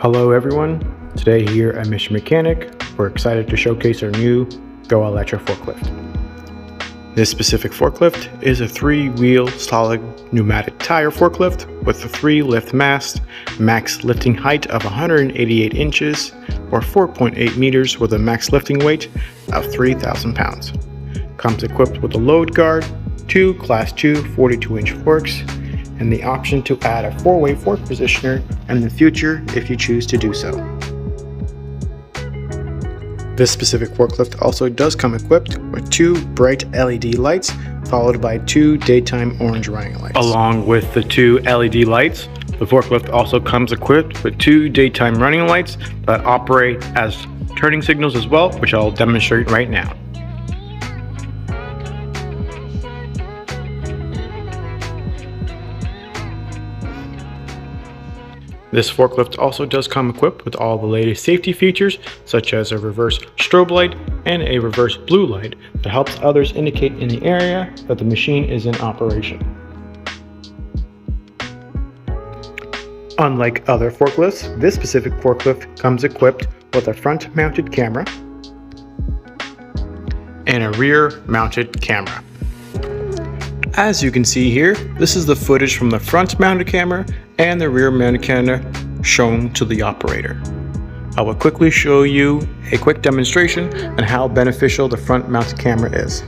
Hello everyone, today here at Mister Mechanic, we're excited to showcase our new Go Electra forklift. This specific forklift is a three-wheel solid pneumatic tire forklift with a three-lift mast, max lifting height of 188 inches or 4.8 meters with a max lifting weight of 3,000 pounds. Comes equipped with a load guard, two Class 2 42-inch forks, and the option to add a four-way fork positioner in the future if you choose to do so. This specific forklift also does come equipped with two bright LED lights followed by two daytime orange running lights. Along with the two LED lights, the forklift also comes equipped with two daytime running lights that operate as turning signals as well, which I'll demonstrate right now. This forklift also does come equipped with all the latest safety features such as a reverse strobe light and a reverse blue light that helps others indicate in the area that the machine is in operation. Unlike other forklifts, this specific forklift comes equipped with a front mounted camera and a rear mounted camera. As you can see here, this is the footage from the front mounted camera and the rear camera shown to the operator. I will quickly show you a quick demonstration on how beneficial the front mounted camera is.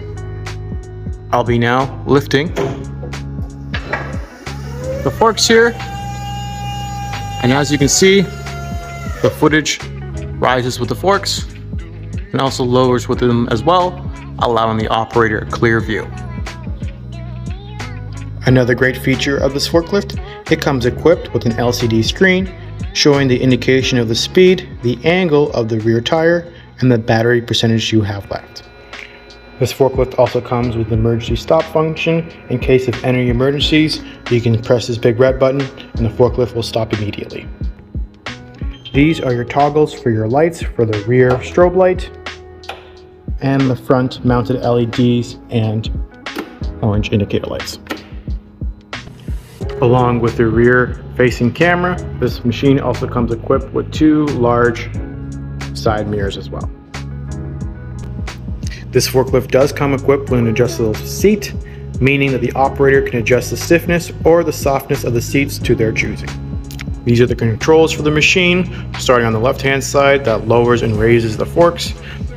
I'll be now lifting the forks here and as you can see the footage rises with the forks and also lowers with them as well allowing the operator a clear view. Another great feature of this forklift, it comes equipped with an LCD screen showing the indication of the speed, the angle of the rear tire, and the battery percentage you have left. This forklift also comes with an emergency stop function. In case of any emergencies, you can press this big red button and the forklift will stop immediately. These are your toggles for your lights for the rear strobe light and the front mounted LEDs and orange indicator lights. Along with the rear facing camera, this machine also comes equipped with two large side mirrors as well. This forklift does come equipped with an adjustable seat, meaning that the operator can adjust the stiffness or the softness of the seats to their choosing. These are the controls for the machine, starting on the left hand side that lowers and raises the forks.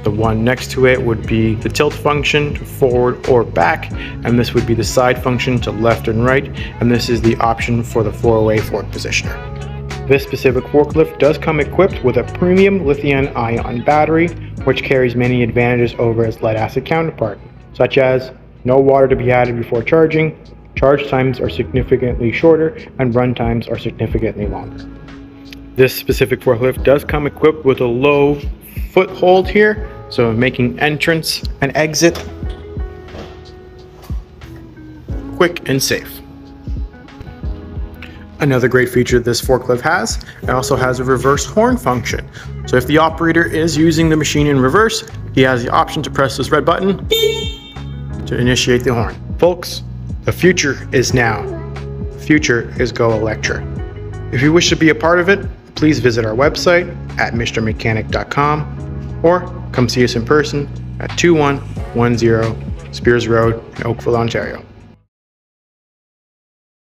The one next to it would be the tilt function to forward or back, and this would be the side function to left and right, and this is the option for the four-way fork positioner. This specific forklift does come equipped with a premium lithium ion battery, which carries many advantages over its lead acid counterpart, such as no water to be added before charging, charge times are significantly shorter, and run times are significantly longer. This specific forklift does come equipped with a low foothold here, so making entrance and exit quick and safe. Another great feature this forklift has, it also has a reverse horn function. So if the operator is using the machine in reverse, he has the option to press this red button to initiate the horn. Folks, the future is now. The future is Go Electra. If you wish to be a part of it, please visit our website at mistermechanic.com or come see us in person at 2110 Spears Road in Oakville, Ontario.